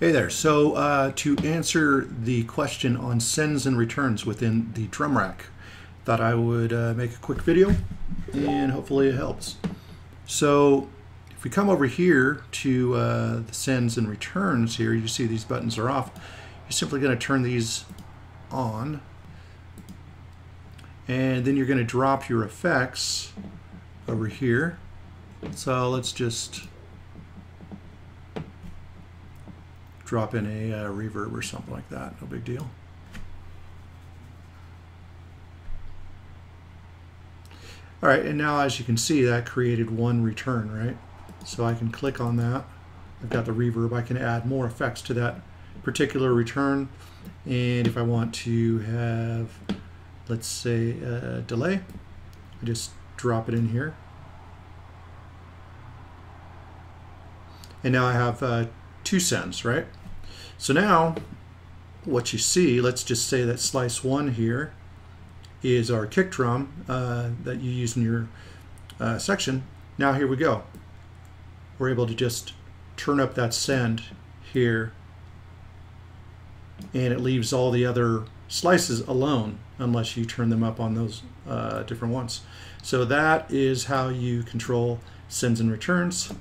Hey there. So uh, to answer the question on sends and returns within the drum rack, thought I would uh, make a quick video and hopefully it helps. So if we come over here to uh, the sends and returns here, you see these buttons are off. You're simply going to turn these on and then you're going to drop your effects over here. So let's just drop in a uh, reverb or something like that. No big deal. All right, and now as you can see, that created one return, right? So I can click on that. I've got the reverb. I can add more effects to that particular return. And if I want to have, let's say, a delay, I just drop it in here. And now I have uh, two sends, right? So now what you see, let's just say that slice one here is our kick drum uh, that you use in your uh, section. Now here we go. We're able to just turn up that send here and it leaves all the other slices alone unless you turn them up on those uh, different ones. So that is how you control sends and returns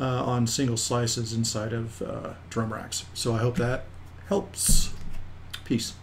uh, on single slices inside of uh, drum racks. So I hope that helps. Peace.